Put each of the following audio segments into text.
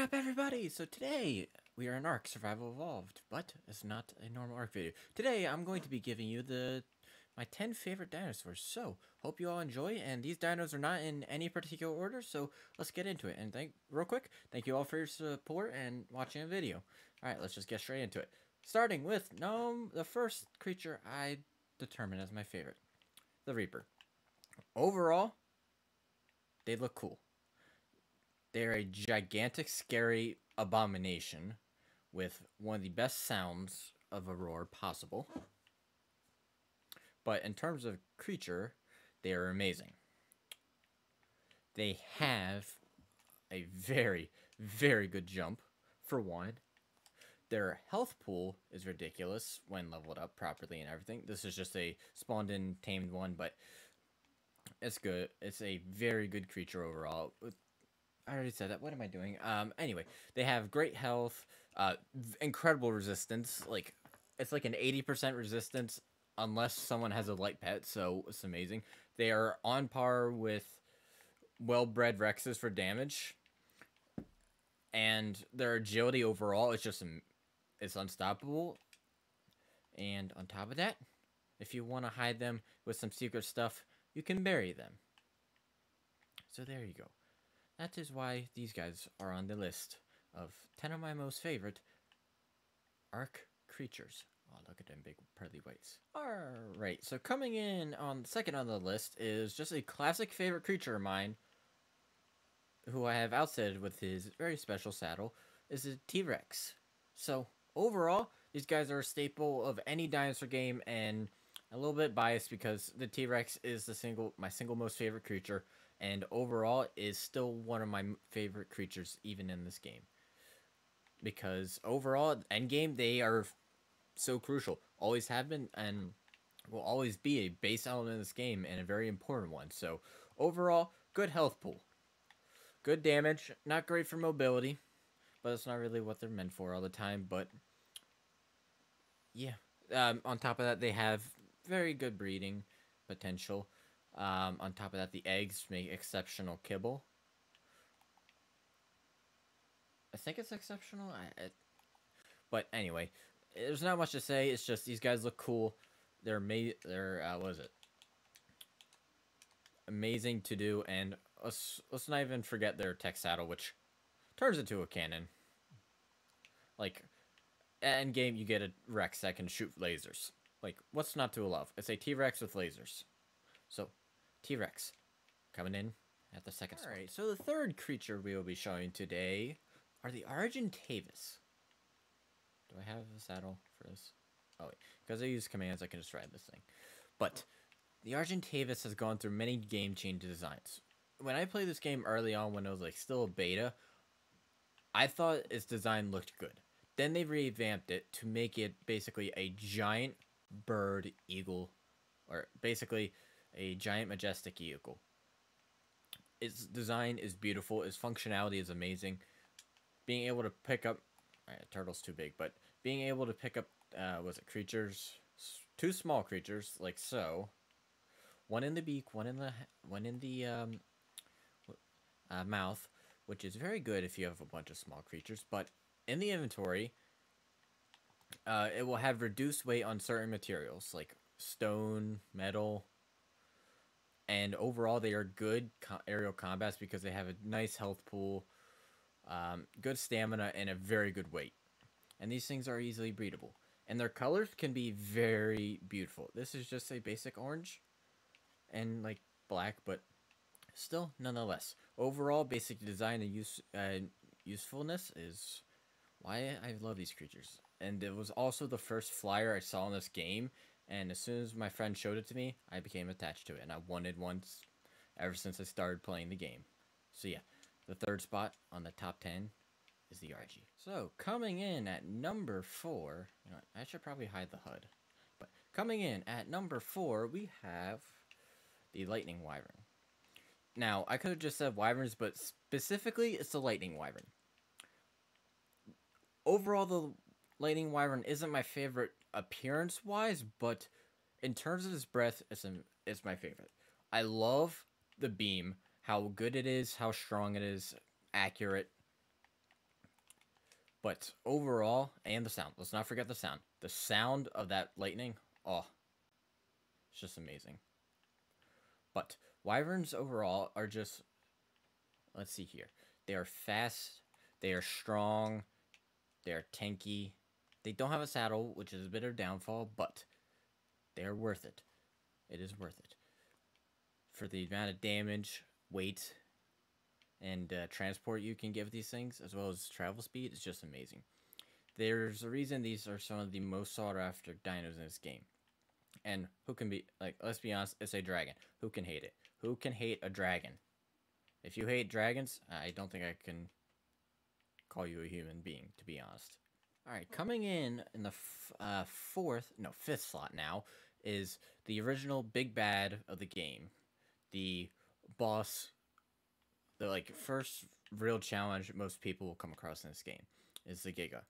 up, everybody? So today we are in Ark Survival Evolved, but it's not a normal Ark video. Today I'm going to be giving you the my 10 favorite dinosaurs. So hope you all enjoy, and these dinos are not in any particular order, so let's get into it. And thank real quick, thank you all for your support and watching the video. All right, let's just get straight into it. Starting with no, the first creature I determined as my favorite, the Reaper. Overall, they look cool. They're a gigantic, scary abomination with one of the best sounds of a roar possible. But in terms of creature, they are amazing. They have a very, very good jump, for one. Their health pool is ridiculous when leveled up properly and everything. This is just a spawned in tamed one, but it's good. It's a very good creature overall. I already said that. What am I doing? Um, anyway, they have great health, uh, incredible resistance. Like, it's like an 80% resistance unless someone has a light pet, so it's amazing. They are on par with well-bred Rexes for damage. And their agility overall is just, it's unstoppable. And on top of that, if you want to hide them with some secret stuff, you can bury them. So there you go. That is why these guys are on the list of 10 of my most favorite Ark creatures. Oh, look at them big pearly whites. Alright, so coming in on second on the list is just a classic favorite creature of mine, who I have outfitted with his very special saddle, is a T-Rex. So, overall, these guys are a staple of any dinosaur game, and a little bit biased because the T-Rex is the single my single most favorite creature, and overall is still one of my favorite creatures even in this game. Because overall, endgame, they are so crucial. Always have been and will always be a base element in this game and a very important one. So overall, good health pool. Good damage, not great for mobility, but it's not really what they're meant for all the time, but yeah. Um, on top of that, they have very good breeding potential. Um, on top of that, the eggs make exceptional kibble. I think it's exceptional. I, I, but anyway, there's not much to say. It's just these guys look cool. They're made. They're uh, what is it? Amazing to do, and let's let's not even forget their tech saddle, which turns into a cannon. Like, end game, you get a Rex that can shoot lasers. Like, what's not to love? It's a T-Rex with lasers. So, T-Rex, coming in at the second All right, so the third creature we will be showing today are the Argentavis. Do I have a saddle for this? Oh, wait. Because I use commands, I can just ride this thing. But, the Argentavis has gone through many game-changing designs. When I played this game early on, when it was like still a beta, I thought its design looked good. Then they revamped it to make it basically a giant bird eagle, or basically a giant majestic eagle. Its design is beautiful. Its functionality is amazing. Being able to pick up, right, turtle's too big, but being able to pick up, uh, was it creatures, two small creatures like so, one in the beak, one in the one in the um, uh, mouth, which is very good if you have a bunch of small creatures. But in the inventory, uh, it will have reduced weight on certain materials like stone, metal, and overall they are good co aerial combats because they have a nice health pool, um, good stamina, and a very good weight. And these things are easily breedable. And their colors can be very beautiful. This is just a basic orange and like black, but still nonetheless. Overall, basic design and use uh, usefulness is why I love these creatures. And it was also the first flyer I saw in this game, and as soon as my friend showed it to me, I became attached to it, and I wanted one ever since I started playing the game. So yeah, the third spot on the top 10 is the Argy. So, coming in at number 4, you know, I should probably hide the HUD. But coming in at number 4, we have the Lightning Wyvern. Now, I could have just said Wyverns, but specifically, it's the Lightning Wyvern. Overall, the Lightning Wyvern isn't my favorite appearance wise, but in terms of his breath, it's, a, it's my favorite. I love the beam, how good it is, how strong it is, accurate. But overall, and the sound. Let's not forget the sound. The sound of that lightning, oh, it's just amazing. But wyverns overall are just, let's see here. They are fast, they are strong, they are tanky. They don't have a saddle, which is a bit of a downfall, but they are worth it. It is worth it. For the amount of damage, weight, and uh, transport you can give these things, as well as travel speed, is just amazing. There's a reason these are some of the most sought after dinos in this game. And who can be, like, let's be honest, it's a dragon. Who can hate it? Who can hate a dragon? If you hate dragons, I don't think I can call you a human being, to be honest. Alright, coming in in the uh, fourth, no, fifth slot now, is the original big bad of the game. The boss the like first real challenge most people will come across in this game is the Giga.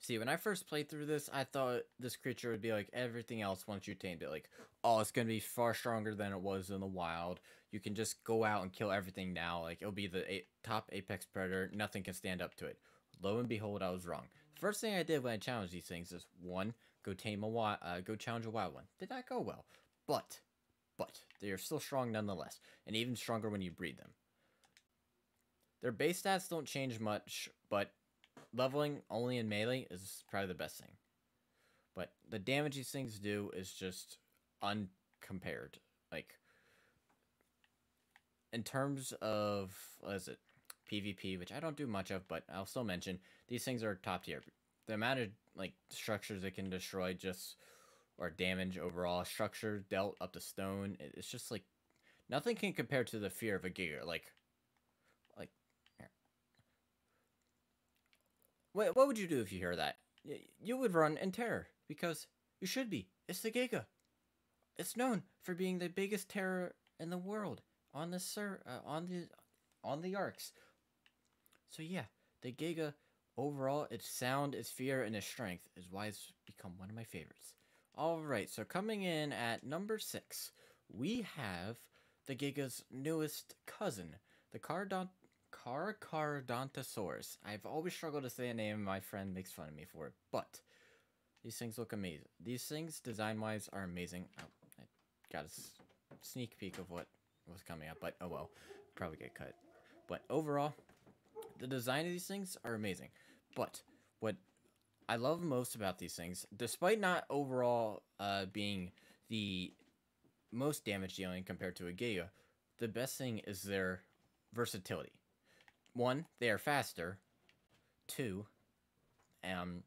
See, when I first played through this, I thought this creature would be like everything else once you tamed it. Like, oh, it's going to be far stronger than it was in the wild. You can just go out and kill everything now. Like, it'll be the top apex predator. Nothing can stand up to it. Lo and behold, I was wrong. The first thing I did when I challenged these things is, one, go tame a wild, uh, go challenge a wild one. Did not go well. But, but, they are still strong nonetheless. And even stronger when you breed them. Their base stats don't change much, but leveling only in melee is probably the best thing. But the damage these things do is just uncompared. Like, in terms of, what is it, PvP, which I don't do much of, but I'll still mention, these things are top tier. The amount of, like, structures it can destroy just, or damage overall, structure dealt up to stone, it's just, like, nothing can compare to the fear of a Giga. Like, like, What, what would you do if you hear that? You would run in terror, because you should be. It's the Giga. It's known for being the biggest terror in the world on the sir uh, on the on the Arks. So yeah, the Giga overall, its sound, its fear, and its strength is why it's become one of my favorites. All right, so coming in at number six, we have the Giga's newest cousin, the Cardon Carcharodontosaurus. I've always struggled to say a name, my friend makes fun of me for it, but these things look amazing. These things, design-wise, are amazing. Oh, I got a sneak peek of what was coming up, but oh well, probably get cut. But overall, the design of these things are amazing. But what I love most about these things, despite not overall uh, being the most damage dealing compared to a Giga, the best thing is their versatility one, they are faster. Two, um,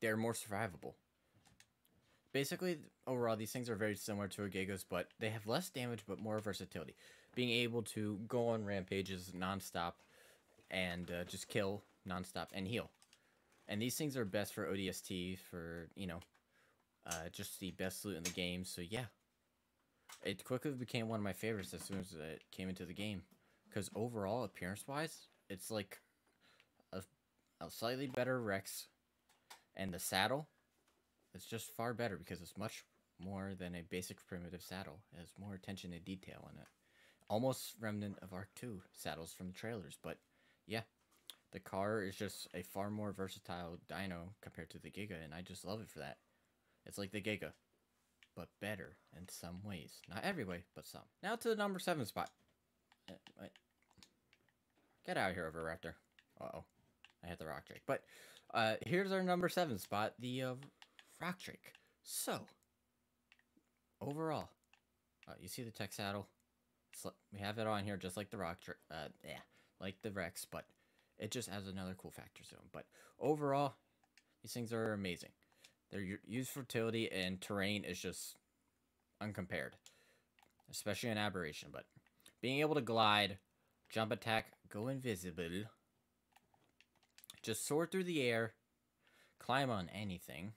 they're more survivable. Basically, overall, these things are very similar to a Gigas, but they have less damage but more versatility. Being able to go on rampages nonstop and uh, just kill nonstop and heal. And these things are best for ODST, for, you know, uh, just the best loot in the game. So, yeah. It quickly became one of my favorites as soon as it came into the game. Because overall, appearance-wise, it's like a, a slightly better Rex, and the saddle, it's just far better because it's much more than a basic primitive saddle. It has more attention to detail in it. Almost remnant of Ark 2 saddles from the trailers, but yeah, the car is just a far more versatile dino compared to the Giga, and I just love it for that. It's like the Giga, but better in some ways. Not every way, but some. Now to the number 7 spot. Uh, Get out of here, Oviraptor. Uh-oh. I hit the Rock Drake. But uh, here's our number seven spot, the uh, Rock Drake. So, overall, uh, you see the tech saddle? we have it on here just like the Rock Drake. Uh, yeah, like the Rex, but it just adds another cool factor to them. But overall, these things are amazing. Their use fertility and terrain is just uncompared, especially in Aberration. But being able to glide Jump attack, go invisible. Just soar through the air, climb on anything,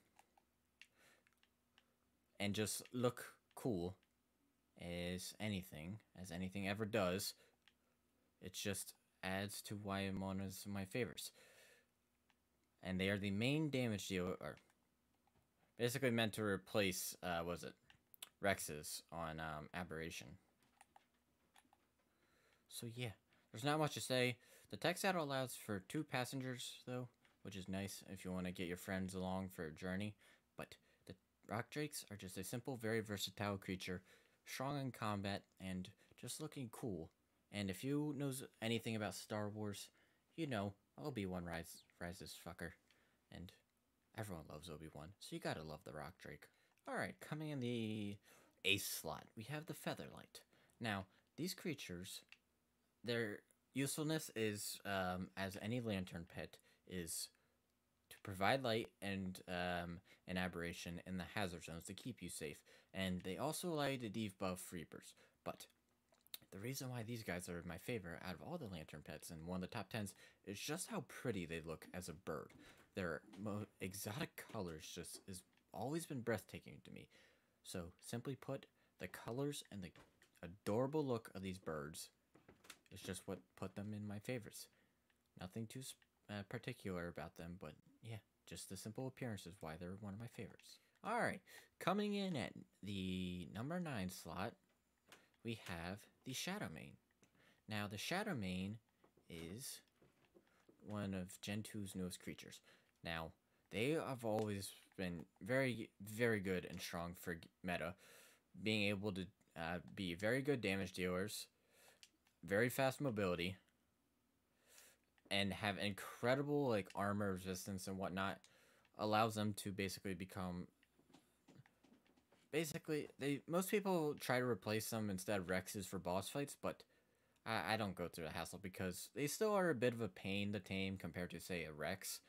and just look cool as anything, as anything ever does. It's just adds to why of my favorites. And they are the main damage dealer, or basically meant to replace, uh, was it, Rexes on um, Aberration. So yeah, there's not much to say. The tech saddle allows for two passengers, though, which is nice if you want to get your friends along for a journey. But the rock drakes are just a simple, very versatile creature, strong in combat and just looking cool. And if you knows anything about Star Wars, you know Obi Wan rise rises fucker, and everyone loves Obi Wan, so you gotta love the rock drake. All right, coming in the ace slot, we have the Featherlight. Now, these creatures, their usefulness is, um, as any lantern pet, is to provide light and um, an aberration in the hazard zones to keep you safe. And they also allow you to debuff Reapers. But the reason why these guys are my favorite out of all the lantern pets and one of the top tens is just how pretty they look as a bird. Their exotic colors just has always been breathtaking to me. So simply put, the colors and the adorable look of these birds is just what put them in my favorites. Nothing too uh, particular about them, but yeah, just the simple appearance is why they're one of my favorites. All right, coming in at the number nine slot, we have the Shadowmane. Now, the Shadowmane is one of Gen 2's newest creatures. Now, they have always been very, very good and strong for meta, being able to uh, be very good damage dealers, very fast mobility, and have incredible like armor resistance and whatnot. Allows them to basically become basically they most people try to replace them instead of Rexes for boss fights, but I, I don't go through the hassle because they still are a bit of a pain to tame compared to say a Rex.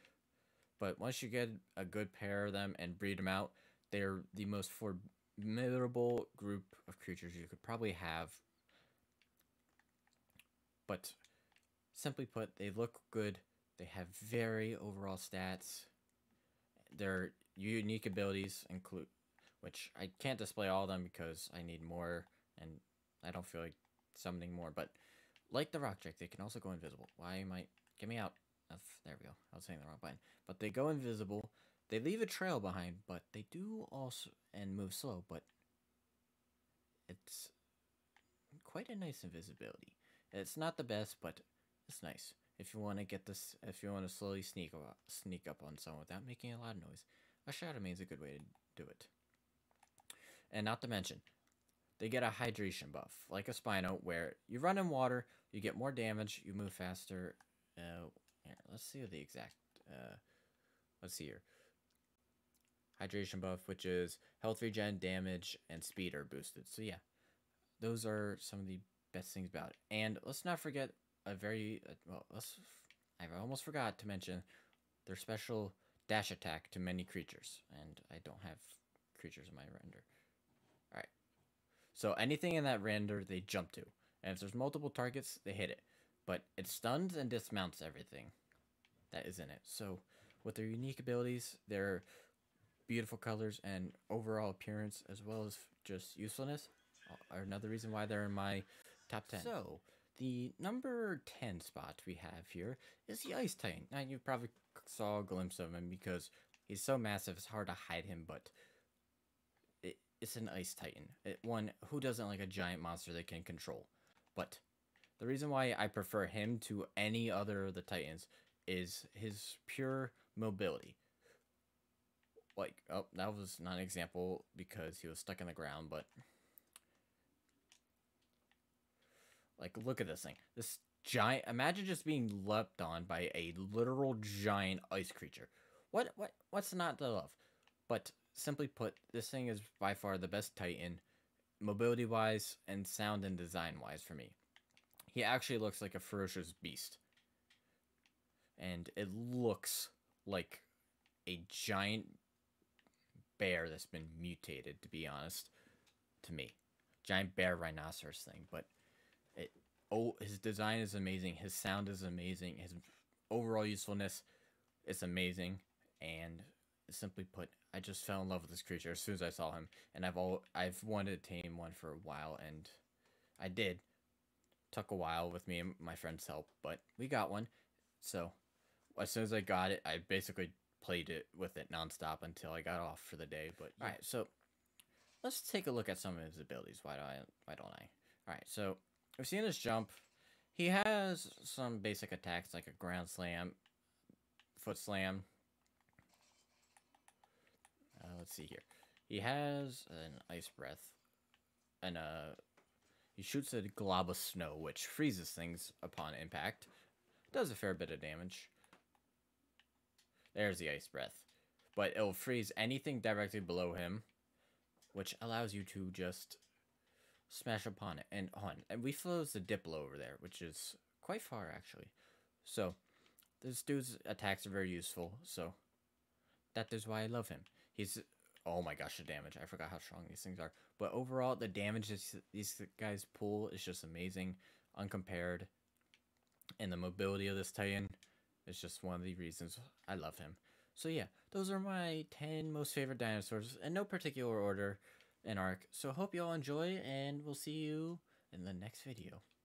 But once you get a good pair of them and breed them out, they're the most formidable group of creatures you could probably have. But simply put, they look good. They have very overall stats. Their unique abilities include, which I can't display all of them because I need more, and I don't feel like summoning more. But like the Rock Drake, they can also go invisible. Why am I? Get me out. there we go. I was saying the wrong button. But they go invisible. They leave a trail behind, but they do also and move slow. But it's quite a nice invisibility. It's not the best, but it's nice. If you want to get this, if you want to slowly sneak up, sneak up on someone without making a lot of noise, a shadow Shadowmane is a good way to do it. And not to mention, they get a hydration buff, like a Spino, where you run in water, you get more damage, you move faster. Uh, here, let's see the exact. Uh, let's see here. Hydration buff, which is health regen, damage, and speed are boosted. So yeah, those are some of the best things about it. And let's not forget a very uh, well. Let's. I almost forgot to mention their special dash attack to many creatures, and I don't have creatures in my render. So anything in that render, they jump to, and if there's multiple targets, they hit it. But it stuns and dismounts everything that is in it. So with their unique abilities, their beautiful colors and overall appearance, as well as just usefulness, are another reason why they're in my top 10. So, the number 10 spot we have here is the Ice Titan. Now, you probably saw a glimpse of him because he's so massive, it's hard to hide him, but it's an Ice Titan. It, one, who doesn't like a giant monster they can control? But the reason why I prefer him to any other of the Titans is his pure mobility. Like, oh, that was not an example because he was stuck in the ground, but Like, look at this thing. This giant. Imagine just being leapt on by a literal giant ice creature. What? What? What's not to love? But simply put, this thing is by far the best Titan, mobility wise and sound and design wise for me. He actually looks like a ferocious beast, and it looks like a giant bear that's been mutated. To be honest, to me, giant bear rhinoceros thing, but it oh, his design is amazing. His sound is amazing. His overall usefulness is amazing. And simply put, I just fell in love with this creature as soon as I saw him. And I've all I've wanted to tame one for a while, and I did. Took a while with me and my friend's help, but we got one. So as soon as I got it, I basically played it with it nonstop until I got off for the day. But yeah. all right, so let's take a look at some of his abilities. Why do I? Why don't I? All right, so We've seen his jump. He has some basic attacks like a ground slam, foot slam. Uh, let's see here. He has an ice breath, and uh, he shoots a glob of snow, which freezes things upon impact. Does a fair bit of damage. There's the ice breath, but it'll freeze anything directly below him, which allows you to just smash upon it and on. And we froze the Diplo over there, which is quite far actually. So this dude's attacks are very useful. So that is why I love him. He's oh my gosh, the damage. I forgot how strong these things are. But overall, the damage these guys pull is just amazing, uncompared. And the mobility of this Titan is just one of the reasons I love him. So yeah, those are my 10 most favorite dinosaurs in no particular order in Ark. So hope you all enjoy, and we'll see you in the next video.